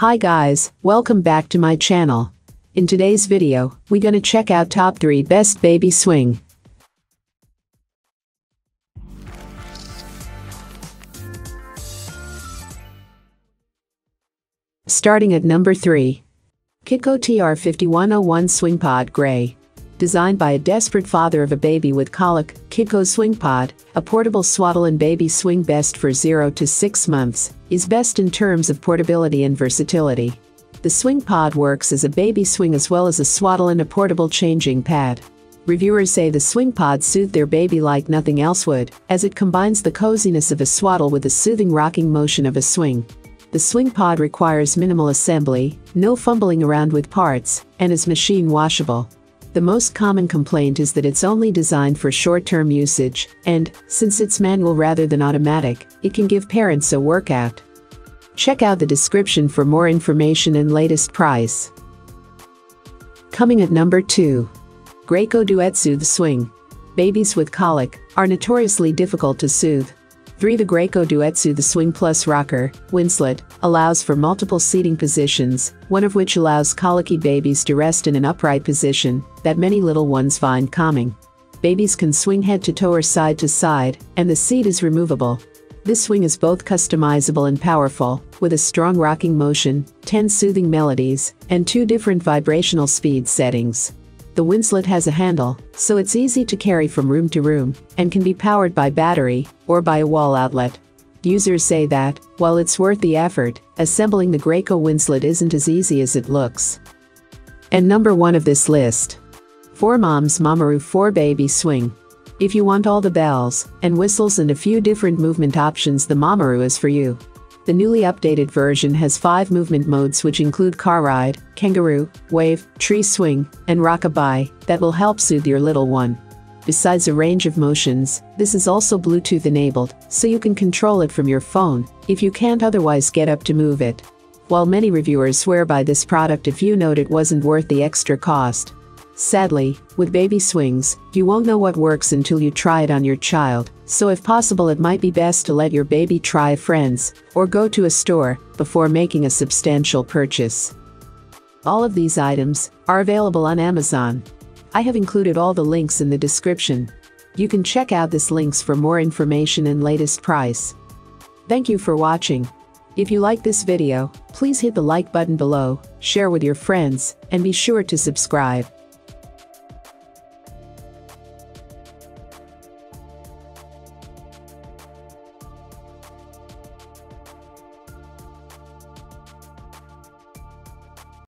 Hi guys, welcome back to my channel. In today's video, we gonna check out top 3 best baby swing. Starting at number 3. KidCo TR5101 Swing Pod Gray. Designed by a desperate father of a baby with colic, KidCo Swing Pod, a portable swaddle and baby swing best for 0 to 6 months, is best in terms of portability and versatility. The swing pod works as a baby swing as well as a swaddle and a portable changing pad. Reviewers say the swing pod soothed their baby like nothing else would, as it combines the coziness of a swaddle with the soothing rocking motion of a swing. The swing pod requires minimal assembly, no fumbling around with parts, and is machine washable. The most common complaint is that it's only designed for short-term usage, and, since it's manual rather than automatic, it can give parents a workout. Check out the description for more information and latest price. Coming at number 2. Graco Duet Soothe Swing. Babies with colic are notoriously difficult to soothe. 3. The Graco DuetSoothe Swing Plus Rocker, Winslet, allows for multiple seating positions, one of which allows colicky babies to rest in an upright position that many little ones find calming. Babies can swing head to toe or side to side, and the seat is removable. This swing is both customizable and powerful, with a strong rocking motion, 10 soothing melodies, and two different vibrational speed settings. The Winslet has a handle, so it's easy to carry from room to room, and can be powered by battery or by a wall outlet. Users say that, while it's worth the effort, assembling the Graco Winslet isn't as easy as it looks. And number 1 of this list. 4Moms Mamaroo 4 Baby Swing. If you want all the bells and whistles and a few different movement options the Mamaroo is for you. The newly updated version has five movement modes which include car ride, kangaroo, wave, tree swing, and rockabye that will help soothe your little one. Besides a range of motions, this is also Bluetooth enabled, so you can control it from your phone if you can't otherwise get up to move it. While many reviewers swear by this product a few note it wasn't worth the extra cost. Sadly, with baby swings, you won't know what works until you try it on your child, so if possible it might be best to let your baby try friends, or go to a store, before making a substantial purchase. All of these items are available on Amazon. I have included all the links in the description. You can check out these links for more information and latest price. Thank you for watching. If you like this video, please hit the like button below, share with your friends, and be sure to subscribe.